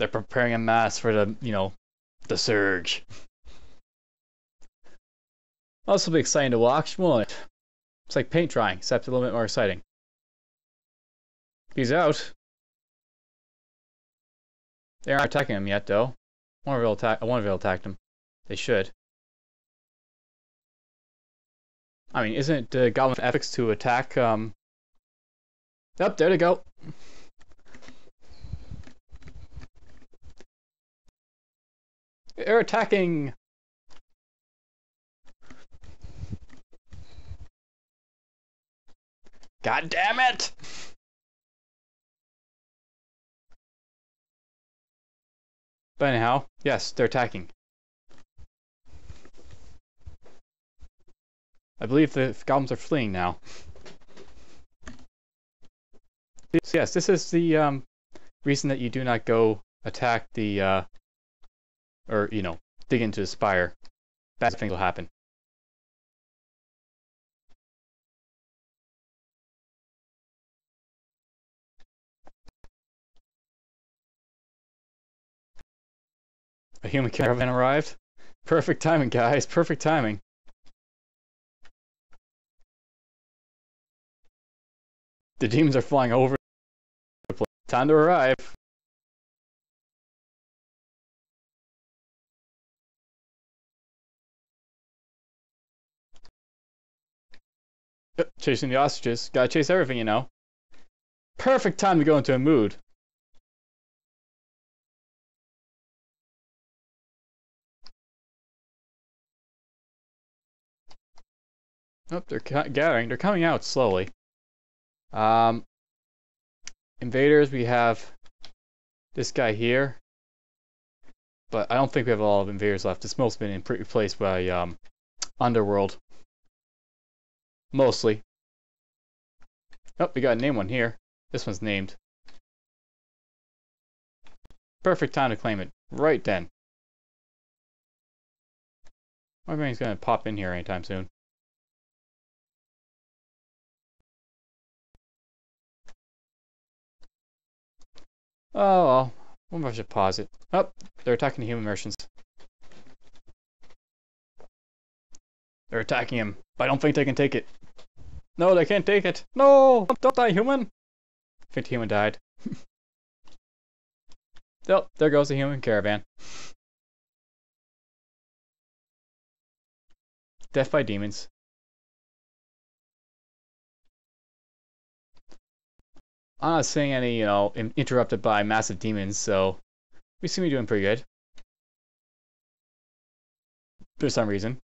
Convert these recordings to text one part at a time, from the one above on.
They're preparing a mass for the, you know, the surge. Also be exciting to watch, it? It's like paint drying, except a little bit more exciting. He's out. They aren't attacking him yet, though. One attack. I wonder if they'll attack him. They should. I mean, isn't uh, Goblin Ethics to attack? Um. Up there they go. They're attacking. God damn it! But anyhow, yes, they're attacking. I believe the goblins are fleeing now. Yes, this is the um, reason that you do not go attack the, uh, or, you know, dig into the spire. Bad things will happen. A human caravan arrived. Perfect timing, guys. Perfect timing. The demons are flying over. Time to arrive. Chasing the ostriches. Gotta chase everything, you know. Perfect time to go into a mood. Oh, they're gathering. They're coming out slowly. Um, invaders, we have this guy here. But I don't think we have a lot of invaders left. It's mostly been replaced by um, Underworld. Mostly. Oh, we got a name one here. This one's named. Perfect time to claim it. Right then. My brain's gonna pop in here anytime soon. Oh well. Wonder if I should pause it. Oh, they're attacking the human merchants. They're attacking him, but I don't think they can take it. No, they can't take it. No! Don't die, human! I think the human died. oh, there goes the human caravan. Death by demons. I'm not seeing any, you know, interrupted by massive demons, so we seem to be doing pretty good. For some reason.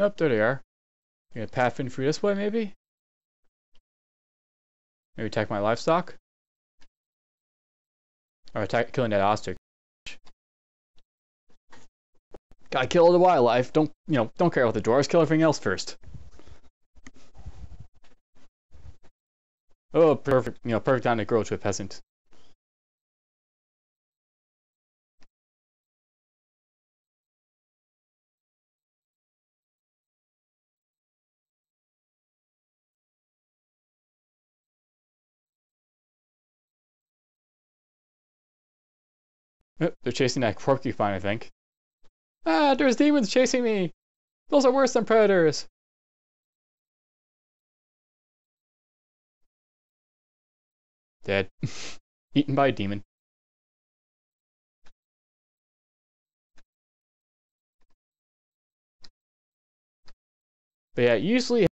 Nope, there they are. Gonna path in through this way, maybe? Maybe attack my livestock? Or attack killing that ostrich. Gotta kill all the wildlife. Don't you know? Don't care about the dwarves. Kill everything else first. Oh, perfect. You know, perfect time to grow to a peasant. They're chasing that porcupine, I think. Ah, there's demons chasing me! Those are worse than predators! Dead. Eaten by a demon. But yeah, usually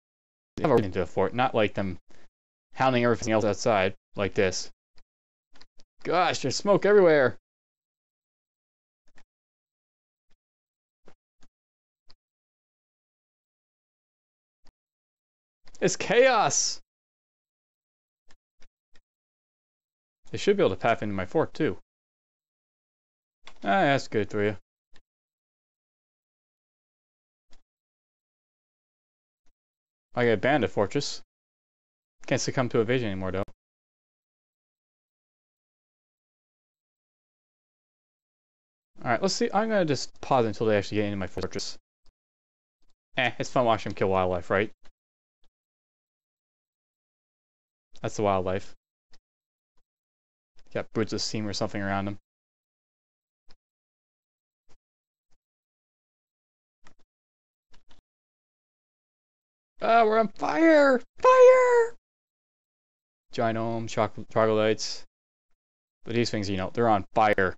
have a into a fort, not like them hounding everything else outside, like this. Gosh, there's smoke everywhere! It's chaos! They should be able to path into my fort, too. Ah, that's good for you. I get bandit fortress. Can't succumb to evasion anymore though. Alright, let's see. I'm gonna just pause until they actually get into my fortress. Eh, it's fun watching them kill wildlife, right? That's the wildlife. Got broods of steam or something around them. Ah, we're on fire! Fire! Ginome, troglodytes. But these things, you know, they're on fire.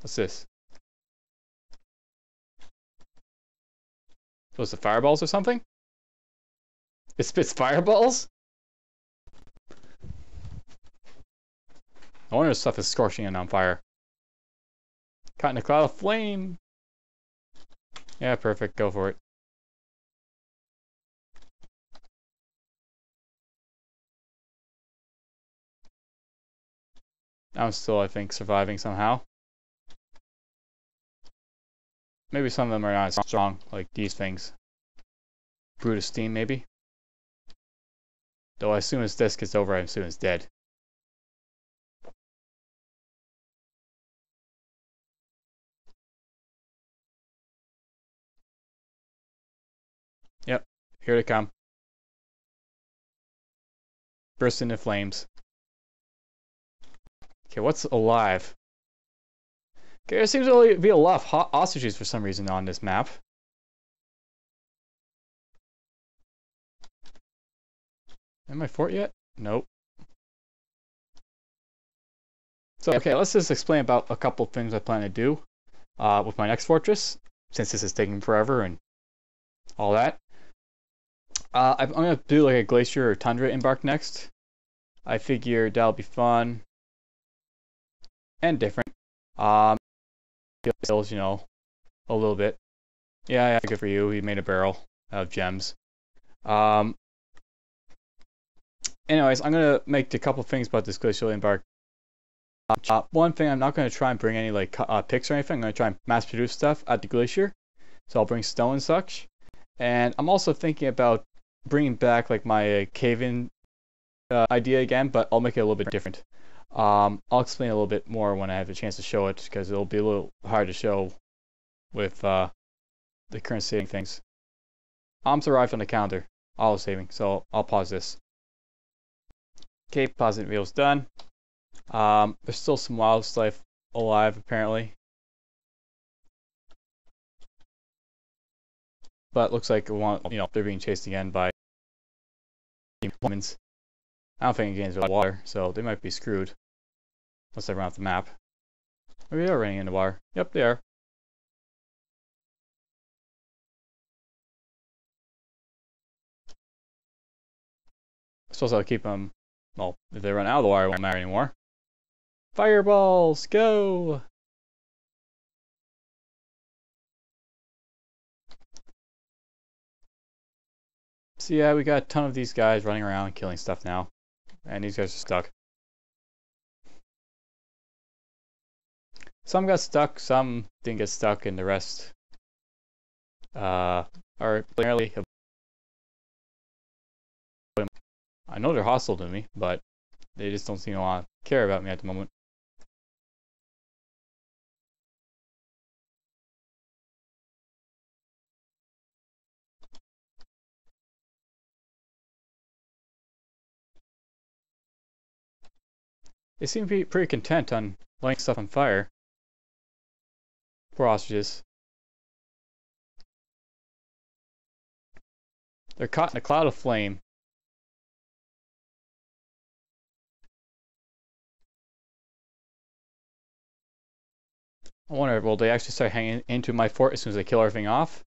What's this? Those the fireballs or something? It spits fireballs? I wonder if stuff is scorching and on fire. Caught in a cloud of flame! Yeah, perfect. Go for it. I'm still, I think, surviving somehow. Maybe some of them are not strong, like these things. Of Steam, maybe? Though as soon as this gets over, I assume it's dead. Here they come. Burst into flames. Okay, what's alive? Okay, there seems to be a lot of ostriches for some reason on this map. Am I fort yet? Nope. So, okay, let's just explain about a couple of things I plan to do uh, with my next fortress, since this is taking forever and all that. Uh, I'm to do like a glacier or tundra embark next. I figure that'll be fun and different. Um, skills, you know, a little bit. Yeah, yeah, good for you. He made a barrel of gems. Um, anyways, I'm gonna make a couple things about this glacial embark. Uh, one thing, I'm not gonna try and bring any like uh, picks or anything. I'm gonna try and mass produce stuff at the glacier. So I'll bring stone and such. And I'm also thinking about bringing back like my cave-in uh, idea again, but I'll make it a little bit different. Um, I'll explain a little bit more when I have a chance to show it because it'll be a little hard to show with uh, the current saving things. Arms arrived on the counter, auto saving, so I'll pause this. Okay, pausing video's done. Um, there's still some wildlife alive apparently. But looks like you know they're being chased again by humans. I don't think it gains water, so they might be screwed. Unless they run off the map. Maybe they are running into water. Yep, they are. I suppose I'll keep them. Well, if they run out of the water, it won't matter anymore. Fireballs, go! So yeah, we got a ton of these guys running around killing stuff now. And these guys are stuck. Some got stuck, some didn't get stuck, and the rest uh, are clearly. I know they're hostile to me, but they just don't seem to want to care about me at the moment. They seem to be pretty content on lighting stuff on fire. Poor ostriches. They're caught in a cloud of flame. I wonder, will they actually start hanging into my fort as soon as they kill everything off?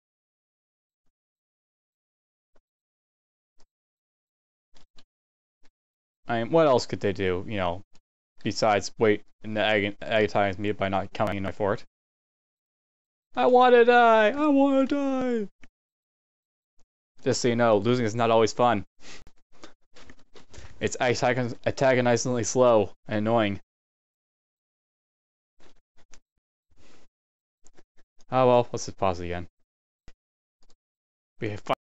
I mean, what else could they do, you know, besides wait and agonize me by not coming in my fort? I want to die! I want to die! Just so you know, losing is not always fun. It's antagonizingly slow and annoying. Oh well, let's just pause again. We have